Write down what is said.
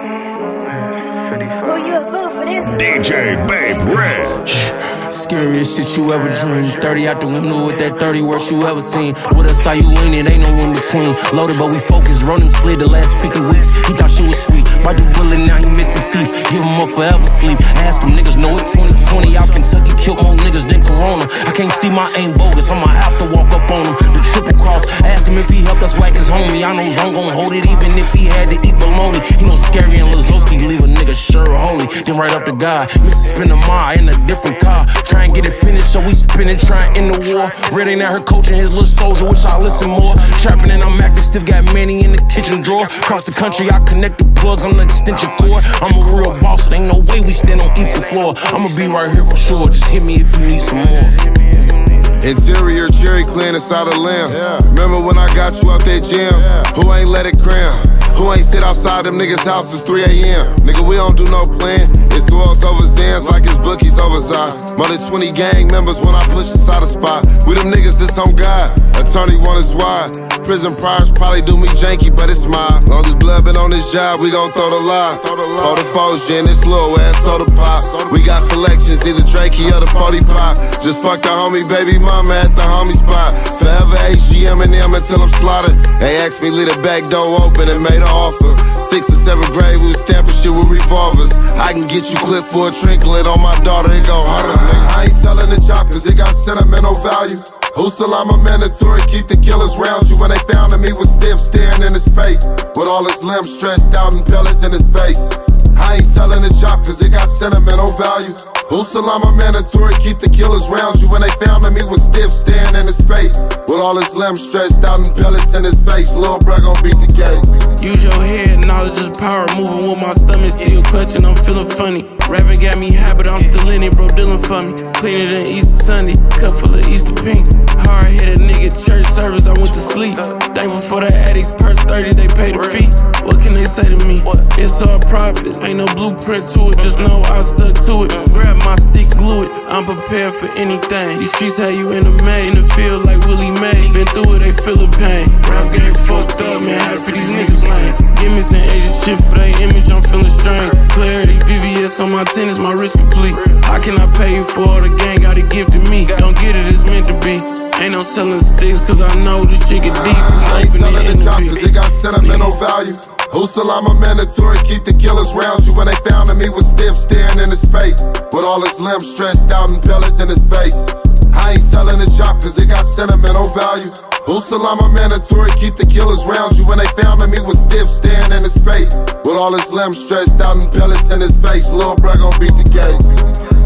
Who you a fool for this? DJ Bape Rich. Scariest shit you ever dreamed. 30 out the window with that 30 worst you ever seen. With us, how you ain't it, ain't no in between. Loaded, but we focused. Running slid the last 50 weeks. He thought she was sweet. By the bullet, now he missing teeth. Give him up forever sleep. Ask him, niggas know it 2020. Out Kentucky killed more niggas than Corona. I can't see my aim bogus. I'ma have to walk up on him. The triple cross. Ask him if he helped us whack his homie. I know Then right up to God. Mrs. Spin a mile in a different car. Try and get it finished, so we spinning, trying in the war. Red ain't at her coaching his little soldier. Wish I listen more. Trapping and I'm active, still got many in the kitchen drawer. Across the country, I connect the plugs. I'm the extension cord. I'm a real boss. Ain't no way we stand on equal floor. I'ma be right here for sure. Just hit me if you need some more. Interior cherry clean inside a yeah Remember when I got you out that gym? Yeah. Who ain't let it cram? Who ain't sit outside them niggas' houses 3 a.m.? Nigga, we don't do no plan. It's swells over Zans like it's bookies over Zod. More than 20 gang members when I push inside a spot. We them niggas that's on God. Attorney want us wide. Prison priors probably do me janky, but it's mine. Long as blood been on this job, we gon' throw the lie. Throw the foes, gin, this little ass soda pop. We got selections, either Drakey or the 40 pop. Just fuck the homie, baby mama at the homie spot. Forever And I'm slaughtered. They asked me leave the back door open and made an offer. Sixth or seventh grade, we was stamping shit with revolvers. I can get you clipped for a trinklet on my daughter, it her, nigga. I ain't selling the chop cause it got sentimental value. Usalama mandatory, keep the killers round you. When they found him, he was stiff, staring in his face. With all his limbs stretched out and pellets in his face. I ain't selling the chop cause it got sentimental value. Usalama mandatory, keep the killers round you. When they found him, he was stiff, staring into space. With all his limbs stretched out and pellets in his face. Lil' bro gon' beat the case. Use your head, knowledge is power. Moving with my stomach still clutching, I'm feeling funny. Rapping got me high, but I'm still in it, bro, dealing for me. Cleaner than Easter Sunday, cup full of Easter pink. Hard headed nigga, church service, I went to sleep. Thankful for the addicts, per 30, they pay the fee. It's all profit, ain't no blueprint to it, just know I stuck to it. Grab my stick, glue it, I'm prepared for anything. These streets have you in the main, in the field like Willie May. Been through it, they feel the pain. Rap game fucked up, man, half for these niggas lame. Gimmicks and Asian shit for their image, I'm feeling strange. Clarity, VVS on my tennis, my wrist complete. How can I pay you for all the gang? Got it No selling sticks, cause I know this shit get deep. I ain't selling the chop cause it got sentimental value. Usalama mandatory, keep the killers round you. When they found him, he was stiff, staring into space. With all his limbs stretched out and pellets in his face. I ain't selling the chop cause it got sentimental value. Usalama mandatory, keep the killers round you. When they found him, he was stiff, staring into space. With all his limbs stretched out and pellets in his face. Lil' bro gon' beat the case.